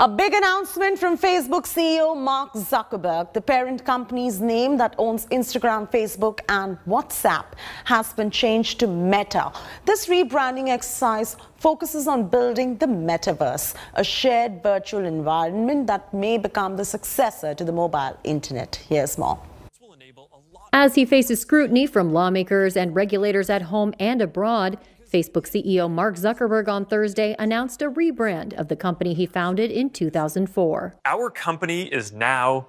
A big announcement from Facebook CEO Mark Zuckerberg. The parent company's name that owns Instagram, Facebook, and WhatsApp has been changed to Meta. This rebranding exercise focuses on building the metaverse, a shared virtual environment that may become the successor to the mobile internet. Here's more. As he faces scrutiny from lawmakers and regulators at home and abroad, Facebook CEO Mark Zuckerberg on Thursday announced a rebrand of the company he founded in 2004. Our company is now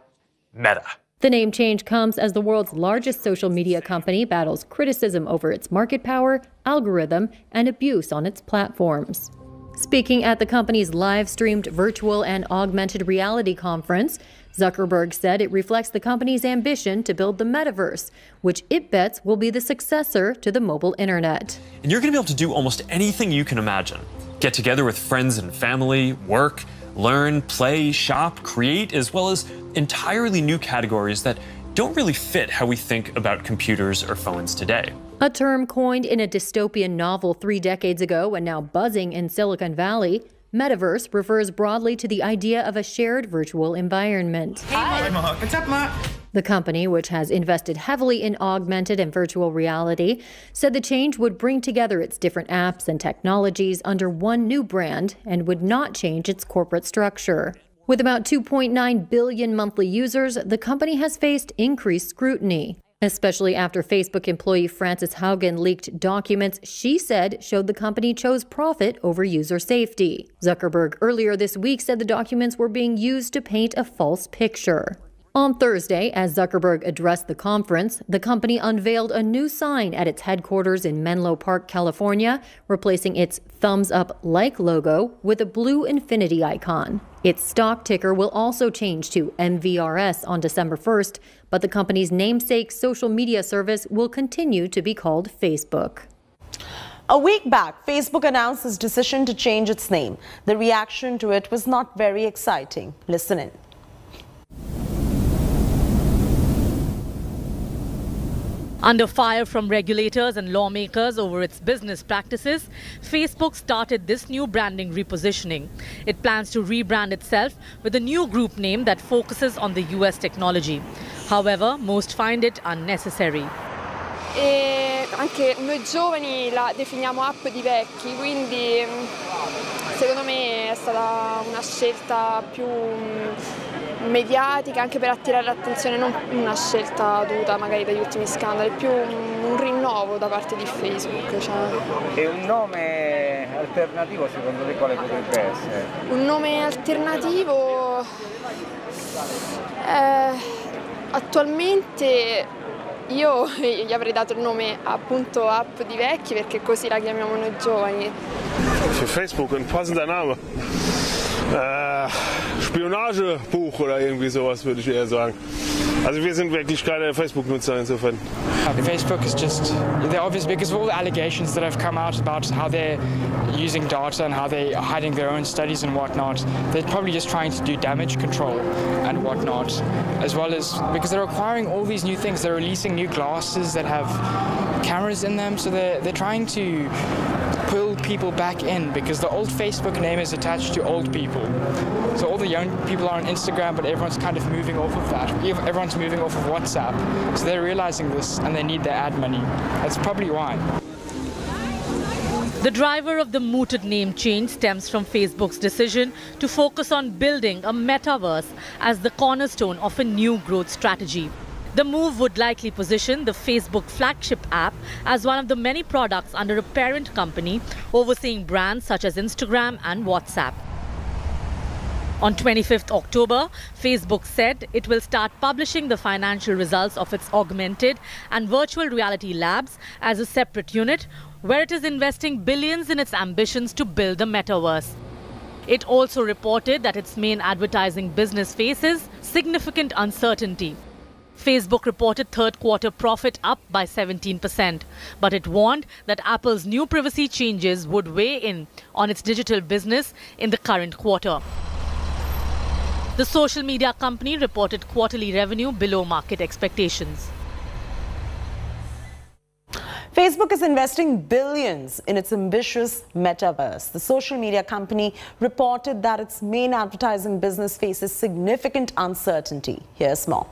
Meta. The name change comes as the world's largest social media company battles criticism over its market power, algorithm, and abuse on its platforms. Speaking at the company's live streamed virtual and augmented reality conference, Zuckerberg said it reflects the company's ambition to build the metaverse, which it bets will be the successor to the mobile internet. And you're going to be able to do almost anything you can imagine get together with friends and family, work, learn, play, shop, create, as well as entirely new categories that don't really fit how we think about computers or phones today. A term coined in a dystopian novel three decades ago and now buzzing in Silicon Valley. Metaverse refers broadly to the idea of a shared virtual environment. Hi, Mark. What's up, Mark? The company, which has invested heavily in augmented and virtual reality, said the change would bring together its different apps and technologies under one new brand and would not change its corporate structure. With about 2.9 billion monthly users, the company has faced increased scrutiny especially after Facebook employee Frances Haugen leaked documents she said showed the company chose profit over user safety. Zuckerberg earlier this week said the documents were being used to paint a false picture. On Thursday, as Zuckerberg addressed the conference, the company unveiled a new sign at its headquarters in Menlo Park, California, replacing its thumbs up like logo with a blue infinity icon. Its stock ticker will also change to MVRS on December 1st, but the company's namesake social media service will continue to be called Facebook. A week back, Facebook announced its decision to change its name. The reaction to it was not very exciting. Listen in. Under fire from regulators and lawmakers over its business practices, Facebook started this new branding repositioning. It plans to rebrand itself with a new group name that focuses on the US technology. However, most find it unnecessary. E anche noi giovani la definiamo app di vecchi, quindi mm, secondo me è stata una scelta più mm, mediatica anche per attirare l'attenzione, non una scelta dovuta magari dagli ultimi scandali, più un, un rinnovo da parte di Facebook. Cioè. E un nome alternativo secondo te quale potrebbe essere? Un nome alternativo eh, attualmente io gli avrei dato il nome appunto app di vecchi perché così la chiamiamo noi giovani. Für Facebook ein passender Name. Äh, Spionagebuch oder irgendwie sowas würde ich eher sagen. Also wir sind wirklich keine Facebook-Nutzer insofern. Facebook is just, they're obvious because of all the allegations that have come out about how they're using data and how they're hiding their own studies and whatnot. They're probably just trying to do damage control and whatnot, as well as because they're acquiring all these new things. They're releasing new glasses that have cameras in them, so they're, they're trying to pull people back in because the old Facebook name is attached to old people. So all the young people are on Instagram, but everyone's kind of moving off of that. Everyone's moving off of WhatsApp. So they're realizing this and they need their ad money. That's probably why. The driver of the mooted name change stems from Facebook's decision to focus on building a metaverse as the cornerstone of a new growth strategy. The move would likely position the Facebook flagship app as one of the many products under a parent company overseeing brands such as Instagram and WhatsApp. On 25th October, Facebook said it will start publishing the financial results of its augmented and virtual reality labs as a separate unit where it is investing billions in its ambitions to build the metaverse. It also reported that its main advertising business faces significant uncertainty. Facebook reported third quarter profit up by 17%, but it warned that Apple's new privacy changes would weigh in on its digital business in the current quarter. The social media company reported quarterly revenue below market expectations. Facebook is investing billions in its ambitious metaverse. The social media company reported that its main advertising business faces significant uncertainty. Here's more.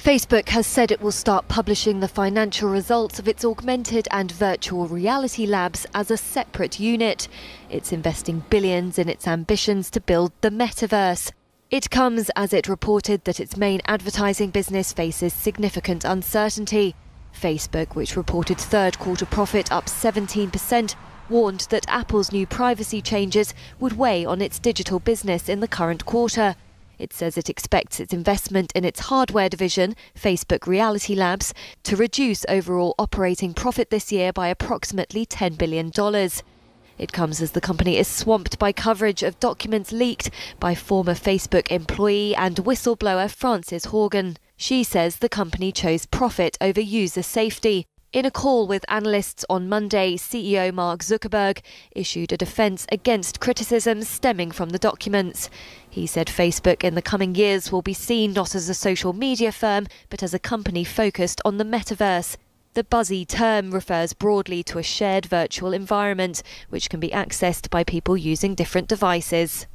Facebook has said it will start publishing the financial results of its augmented and virtual reality labs as a separate unit. It's investing billions in its ambitions to build the metaverse. It comes as it reported that its main advertising business faces significant uncertainty. Facebook, which reported third quarter profit up 17%, warned that Apple's new privacy changes would weigh on its digital business in the current quarter. It says it expects its investment in its hardware division, Facebook Reality Labs, to reduce overall operating profit this year by approximately $10 billion. It comes as the company is swamped by coverage of documents leaked by former Facebook employee and whistleblower Frances Haugen. She says the company chose profit over user safety. In a call with analysts on Monday, CEO Mark Zuckerberg issued a defense against criticism stemming from the documents. He said Facebook in the coming years will be seen not as a social media firm, but as a company focused on the metaverse. The buzzy term refers broadly to a shared virtual environment, which can be accessed by people using different devices.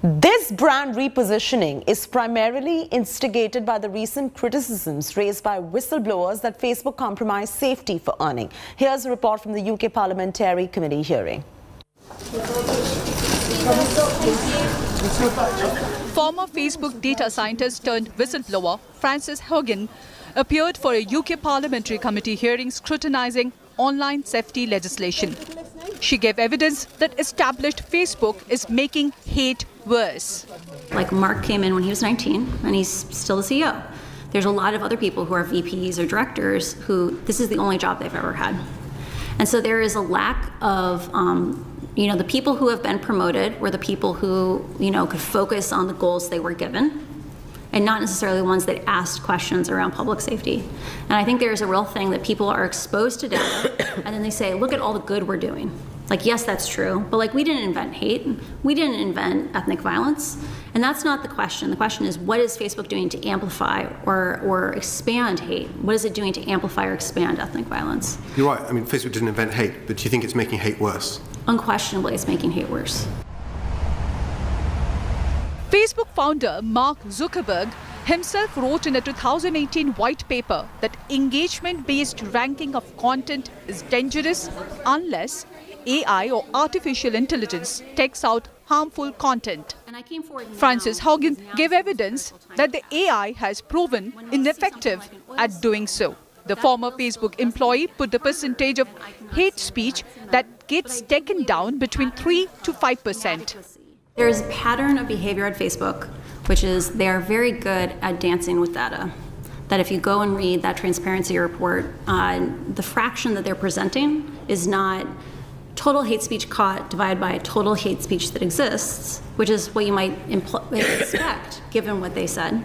This brand repositioning is primarily instigated by the recent criticisms raised by whistleblowers that Facebook compromised safety for earning. Here's a report from the UK Parliamentary Committee hearing. Former Facebook data scientist turned whistleblower Frances Haugen appeared for a UK Parliamentary Committee hearing scrutinising online safety legislation. She gave evidence that established Facebook is making hate worse. Like Mark came in when he was 19, and he's still the CEO. There's a lot of other people who are VPs or directors who this is the only job they've ever had. And so there is a lack of, um, you know, the people who have been promoted were the people who, you know, could focus on the goals they were given and not necessarily ones that asked questions around public safety. And I think there's a real thing that people are exposed to data and then they say, look at all the good we're doing. Like, yes, that's true, but like, we didn't invent hate, we didn't invent ethnic violence. And that's not the question. The question is, what is Facebook doing to amplify or, or expand hate? What is it doing to amplify or expand ethnic violence? You're right. I mean, Facebook didn't invent hate, but do you think it's making hate worse? Unquestionably, it's making hate worse. Facebook founder Mark Zuckerberg himself wrote in a 2018 white paper that engagement based ranking of content is dangerous unless AI or artificial intelligence takes out harmful content. Frances Haugen gave evidence that the AI has proven ineffective at doing so. The former Facebook employee put the percentage of hate speech that gets taken down between 3 to 5 percent. There's a pattern of behavior at Facebook, which is they are very good at dancing with data. That if you go and read that transparency report, uh, the fraction that they're presenting is not total hate speech caught divided by total hate speech that exists, which is what you might expect given what they said.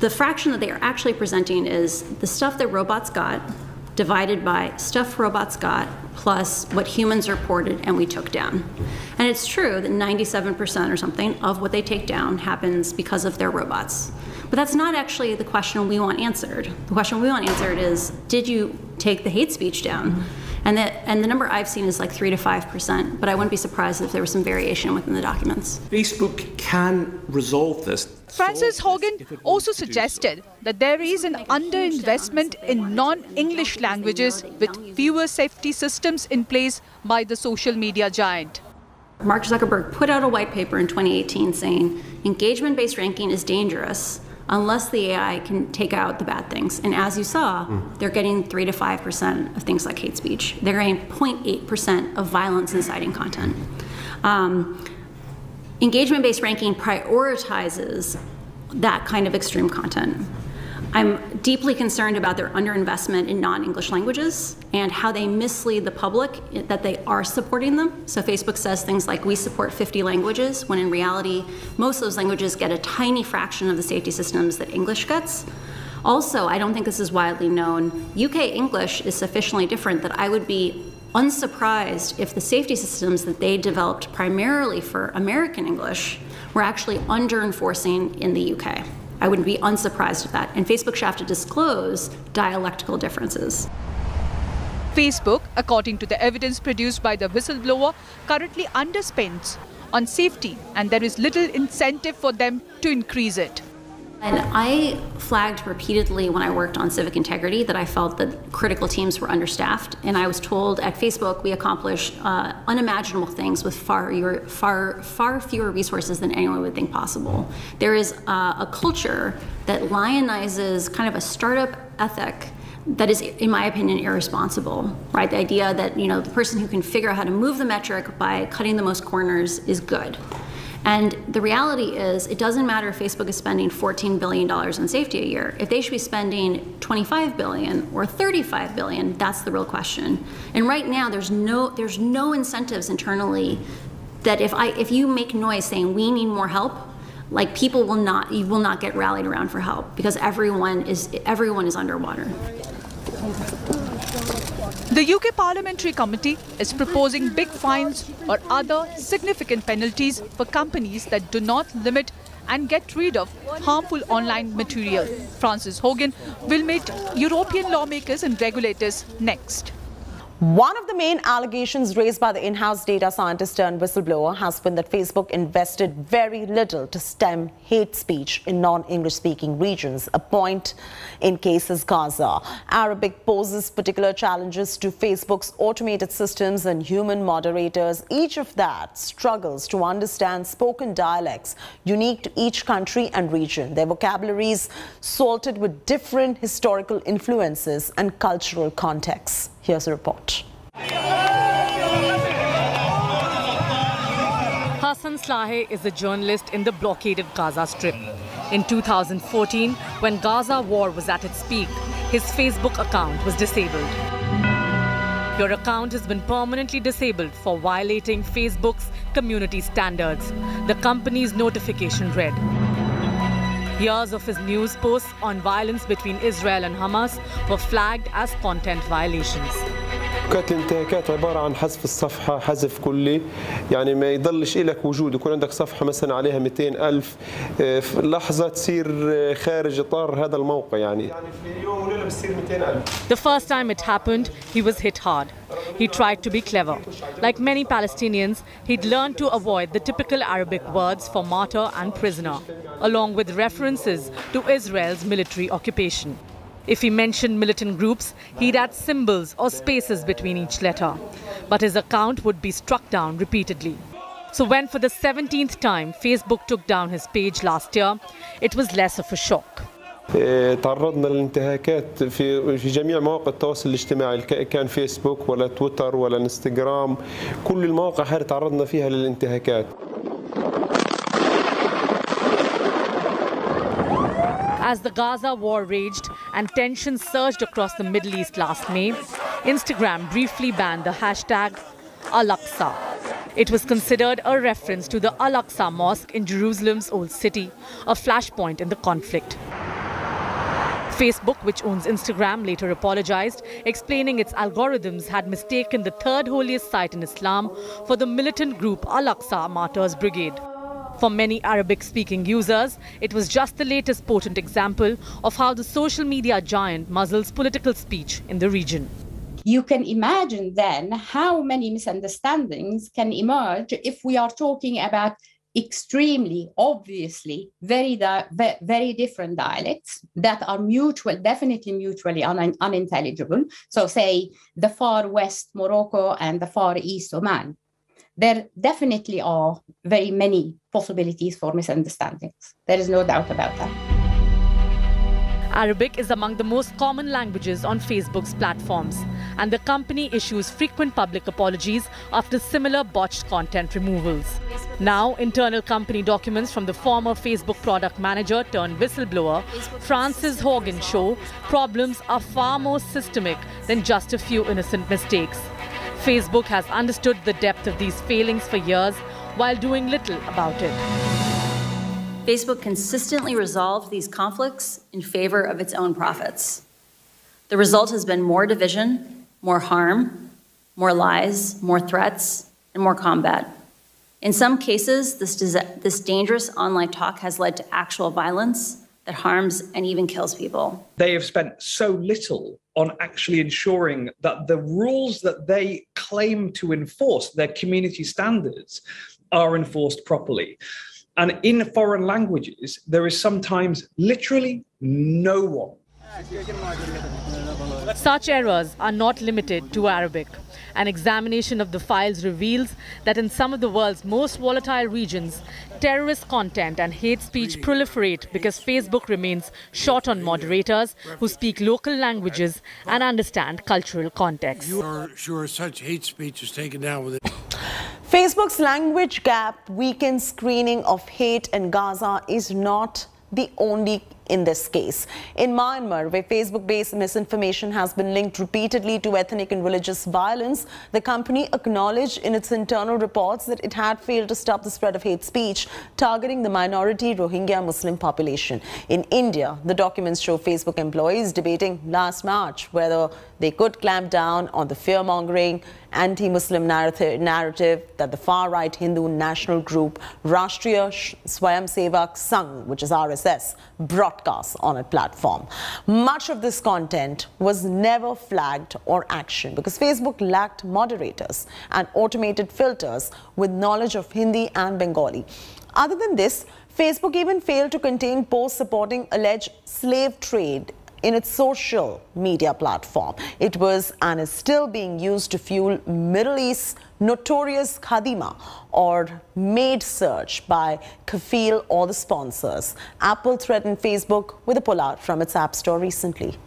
The fraction that they are actually presenting is the stuff that robots got divided by stuff robots got plus what humans reported and we took down. And it's true that 97% or something of what they take down happens because of their robots. But that's not actually the question we want answered. The question we want answered is did you take the hate speech down? And the, and the number I've seen is like 3 to 5%, but I wouldn't be surprised if there was some variation within the documents. Facebook can resolve this. Frances Haugen also suggested that there is an underinvestment in non English languages with fewer safety systems in place by the social media giant. Mark Zuckerberg put out a white paper in 2018 saying engagement based ranking is dangerous unless the AI can take out the bad things. And as you saw, mm. they're getting 3 to 5% of things like hate speech. They're getting 0.8% of violence inciting content. Um, engagement based ranking prioritizes that kind of extreme content. I'm deeply concerned about their underinvestment in non English languages and how they mislead the public that they are supporting them. So, Facebook says things like, we support 50 languages, when in reality, most of those languages get a tiny fraction of the safety systems that English gets. Also, I don't think this is widely known. UK English is sufficiently different that I would be unsurprised if the safety systems that they developed primarily for American English were actually under enforcing in the UK. I wouldn't be unsurprised at that. And Facebook should have to disclose dialectical differences. Facebook, according to the evidence produced by the whistleblower, currently underspends on safety, and there is little incentive for them to increase it. And I flagged repeatedly when I worked on civic integrity that I felt that critical teams were understaffed. And I was told at Facebook we accomplish uh, unimaginable things with far, far, far fewer resources than anyone would think possible. There is uh, a culture that lionizes kind of a startup ethic that is, in my opinion, irresponsible, right? The idea that, you know, the person who can figure out how to move the metric by cutting the most corners is good. And the reality is, it doesn't matter if Facebook is spending $14 billion on safety a year. If they should be spending 25 billion or 35 billion, that's the real question. And right now, there's no, there's no incentives internally that if, I, if you make noise saying we need more help, like people will not, you will not get rallied around for help because everyone is, everyone is underwater. The UK Parliamentary Committee is proposing big fines or other significant penalties for companies that do not limit and get rid of harmful online material. Frances Haugen will meet European lawmakers and regulators next. One of the main allegations raised by the in-house data scientist turned whistleblower has been that Facebook invested very little to stem hate speech in non-English speaking regions, a point in cases Gaza. Arabic poses particular challenges to Facebook's automated systems and human moderators. Each of that struggles to understand spoken dialects unique to each country and region. Their vocabularies salted with different historical influences and cultural contexts. Here's a report. Hassan Slaieh is a journalist in the blockaded Gaza Strip. In 2014, when Gaza war was at its peak, his Facebook account was disabled. Your account has been permanently disabled for violating Facebook's community standards. The company's notification read. Years of his news posts on violence between Israel and Hamas were flagged as content violations. كانت الانتهاكات عبارة عن حذف الصفحة حذف كلي يعني ما يضلش لك وجود يكون عندك صفحة مثلا عليها 200 ألف في لحظة تصير خارج إطار هذا الموقع يعني يعني في اليوم وليلة بتصير 200 ألف The first time it happened, he was hit hard. He tried to be clever. Like many Palestinians, he'd learned to avoid the typical Arabic words for martyr and prisoner, along with references to Israel's military occupation. If he mentioned militant groups, he'd add symbols or spaces between each letter. But his account would be struck down repeatedly. So when for the 17th time Facebook took down his page last year, it was less of a shock. تعرضنا للانتهاكات في في جميع مواقع التواصل الاجتماعي كان فيسبوك ولا تويتر ولا انستغرام كل المواقع هذه تعرضنا فيها للانتهاكات As the Gaza war raged and tensions surged across the Middle East last May, Instagram briefly banned the hashtag Al-Aqsa. It was considered a reference to the Al-Aqsa Mosque in Jerusalem's Old City, a flashpoint in the conflict. Facebook, which owns Instagram, later apologized, explaining its algorithms had mistaken the third holiest site in Islam for the militant group Al-Aqsa Martyrs Brigade. For many Arabic speaking users, it was just the latest potent example of how the social media giant muzzles political speech in the region. You can imagine then how many misunderstandings can emerge if we are talking about extremely obviously very very different dialects that are mutual definitely mutually un- unintelligible. So say the far west morocco and the far east oman there definitely are very many possibilities for misunderstandings. There is no doubt about that. Arabic is among the most common languages on Facebook's platforms, and the company issues frequent public apologies after similar botched content removals. Now, internal company documents from the former Facebook product manager turned whistleblower, Frances Haugen, show problems are far more systemic than just a few innocent mistakes. Facebook has understood the depth of these failings for years while doing little about it. Facebook consistently resolved these conflicts in favor of its own profits. The result has been more division, more harm, more lies, more threats, and more combat. In some cases, this, this dangerous online talk has led to actual violence, that harms and even kills people. They have spent so little on actually ensuring that the rules that they claim to enforce, their community standards, are enforced properly. And in foreign languages, there is sometimes literally no one. Such errors are not limited to Arabic. An examination of the files reveals that in some of the world's most volatile regions, terrorist content and hate speech proliferate because Facebook remains short on moderators who speak local languages and understand cultural context. You are sure such hate speech is taken down with it. Facebook's language gap weekend screening of hate in Gaza is not the only in this case. In Myanmar, where Facebook-based misinformation has been linked repeatedly to ethnic and religious violence, the company acknowledged in its internal reports that it had failed to stop the spread of hate speech targeting the minority Rohingya Muslim population. In India, the documents show Facebook employees debating last March whether they could clamp down on the fear-mongering anti-Muslim narrative that the far-right Hindu national group Rashtriya Swayamsevak Sangh, which is RSS, broadcasts on a platform. Much of this content was never flagged or actioned because Facebook lacked moderators and automated filters with knowledge of Hindi and Bengali. Other than this, Facebook even failed to contain posts supporting alleged slave trade in its social media platform. It was and is still being used to fuel Middle East's notorious khadima or maid search by Kafil or the sponsors. Apple threatened Facebook with a pullout from its App Store recently.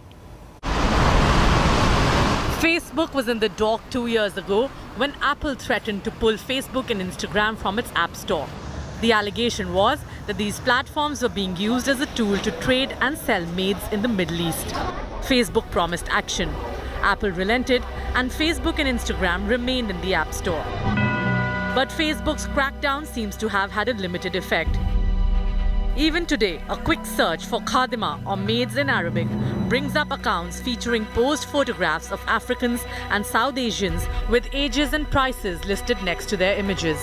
Facebook was in the dock two years ago when Apple threatened to pull Facebook and Instagram from its App Store. The allegation was that these platforms were being used as a tool to trade and sell maids in the Middle East. Facebook promised action. Apple relented and Facebook and Instagram remained in the App Store. But Facebook's crackdown seems to have had a limited effect. Even today, a quick search for Khadima or maids in Arabic brings up accounts featuring posed photographs of Africans and South Asians with ages and prices listed next to their images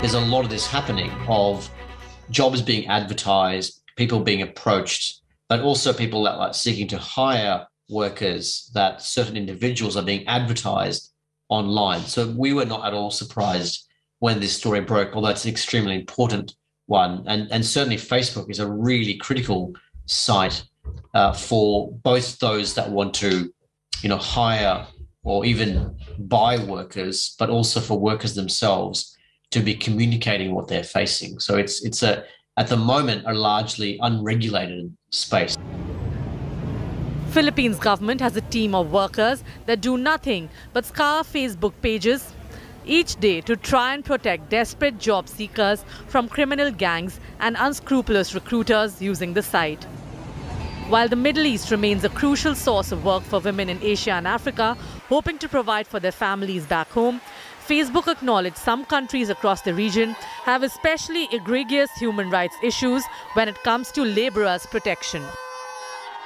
there's a lot of this happening of jobs being advertised, people being approached, but also people that like seeking to hire workers that certain individuals are being advertised online. So we were not at all surprised when this story broke, although it's an extremely important one. And, and certainly Facebook is a really critical site uh, for both those that want to, you know, hire or even buy workers, but also for workers themselves to be communicating what they're facing. So it's it's a at the moment a largely unregulated space. Philippines government has a team of workers that do nothing but scour Facebook pages each day to try and protect desperate job seekers from criminal gangs and unscrupulous recruiters using the site. While the Middle East remains a crucial source of work for women in Asia and Africa, hoping to provide for their families back home, Facebook acknowledged some countries across the region have especially egregious human rights issues when it comes to laborers' protection.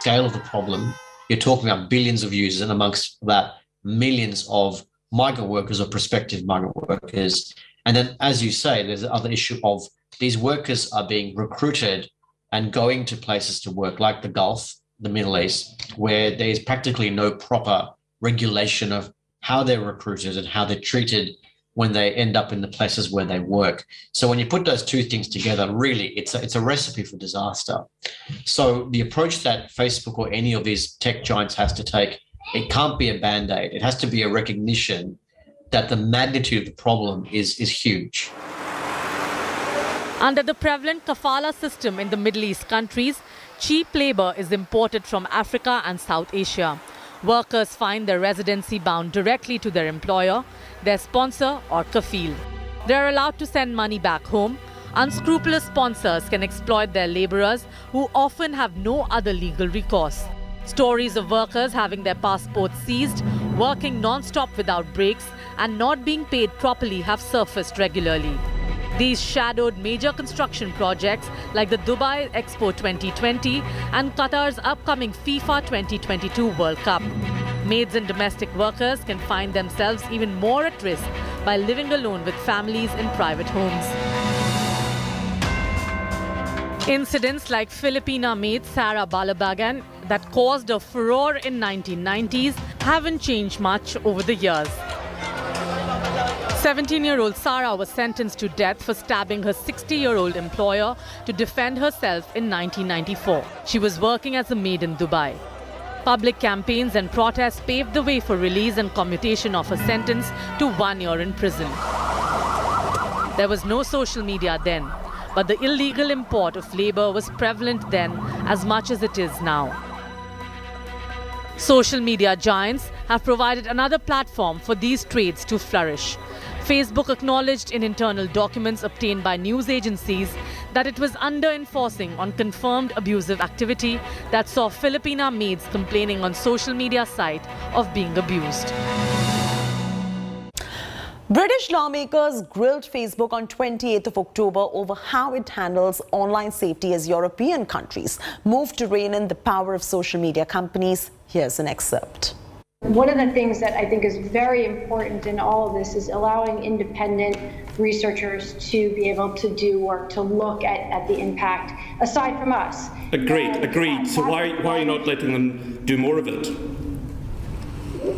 Scale of the problem, you're talking about billions of users, and amongst that, millions of migrant workers or prospective migrant workers. And then, as you say, there's the other issue of these workers are being recruited and going to places to work, like the Gulf, the Middle East, where there's practically no proper regulation of how they're recruited and how they're treated when they end up in the places where they work. So when you put those two things together, really it's a, it's a recipe for disaster. So the approach that Facebook or any of these tech giants has to take, it can't be a band-aid. It has to be a recognition that the magnitude of the problem is is huge. Under the prevalent kafala system in the Middle East countries, cheap labor is imported from Africa and South Asia. Workers find their residency bound directly to their employer, their sponsor, or kafil. They are allowed to send money back home. Unscrupulous sponsors can exploit their laborers who often have no other legal recourse. Stories of workers having their passports seized, working non-stop without breaks, and not being paid properly have surfaced regularly. These shadowed major construction projects like the Dubai Expo 2020 and Qatar's upcoming FIFA 2022 World Cup. Maids and domestic workers can find themselves even more at risk by living alone with families in private homes. Incidents like Filipina maid Sarah Balabagan that caused a furore in 1990s haven't changed much over the years. 17-year-old Sarah was sentenced to death for stabbing her 60-year-old employer to defend herself in 1994. She was working as a maid in Dubai. Public campaigns and protests paved the way for release and commutation of her sentence to one year in prison. There was no social media then, but the illegal import of labor was prevalent then as much as it is now. Social media giants have provided another platform for these trades to flourish. Facebook acknowledged in internal documents obtained by news agencies that it was under enforcing on confirmed abusive activity that saw Filipina maids complaining on social media site of being abused. British lawmakers grilled Facebook on 28th of October over how it handles online safety as European countries move to rein in the power of social media companies. Here's an excerpt. One of the things that I think is very important in all of this is allowing independent researchers to be able to do work to look at, at the impact aside from us. Agreed, agreed. So why, why are you not letting them do more of it?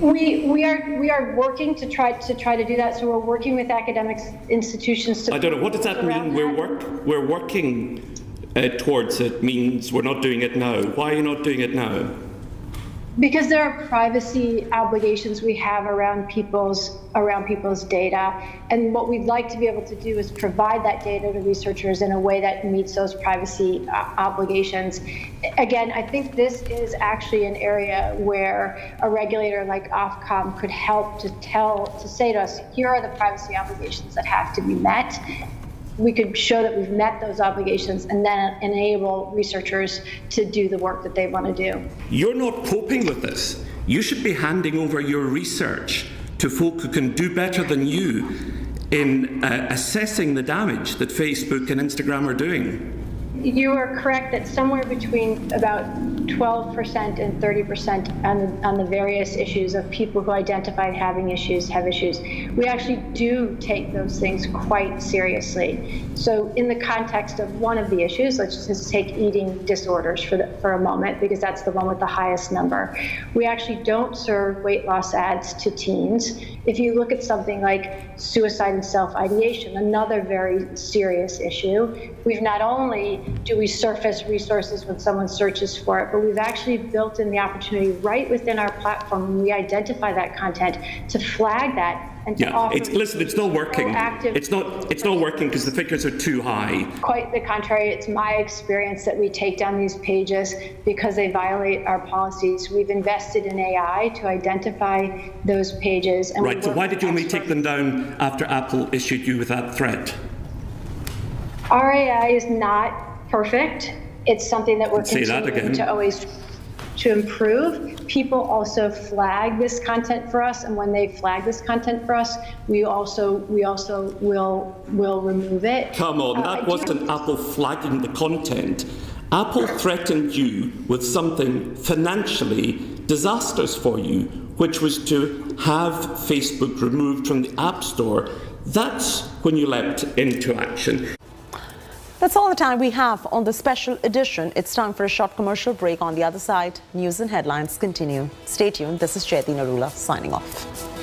We, we are we are working to try to try to do that. So we're working with academic institutions to. I don't know what does that mean. We're work we're working uh, towards it means we're not doing it now. Why are you not doing it now? Because there are privacy obligations we have around people's around people's data. And what we'd like to be able to do is provide that data to researchers in a way that meets those privacy uh, obligations. Again i think this is actually an area where a regulator like ofcom could help to tell to say to us here are the privacy obligations that have to be met we could show that we've met those obligations and then enable researchers to do the work that they want to do. You're not coping with this. You should be handing over your research to folk who can do better than you in uh, assessing the damage that Facebook and Instagram are doing. You are correct that somewhere between about 12% and 30% on the, on the various issues of people who identified having issues have issues. We actually do take those things quite seriously. So, in the context of one of the issues, let's just take eating disorders for, the, for a moment, because that's the one with the highest number. We actually don't serve weight loss ads to teens. If you look at something like suicide and self ideation, another very serious issue, we've not only do we surface resources when someone searches for it, but we've actually built in the opportunity right within our platform when we identify that content to flag that and to yeah, offer it's, listen, it's not working. It's not. It's not working because the figures are too high. Quite the contrary. It's my experience that we take down these pages because they violate our policies. We've invested in AI to identify those pages. And right. So why did you only take them down after Apple issued you with that threat? Our AI is not perfect. It's something that we're continuing to always to improve. People also flag this content for us, and when they flag this content for us, we also we also will will remove it. Come on, Uh, that wasn't Apple flagging the content. Apple threatened you with something financially disastrous for you, which was to have Facebook removed from the App Store. That's when you leapt into action. That's all the time we have on the special edition. It's time for a short commercial break. On the other side, news and headlines continue. Stay tuned. This is Chaiti Narula signing off.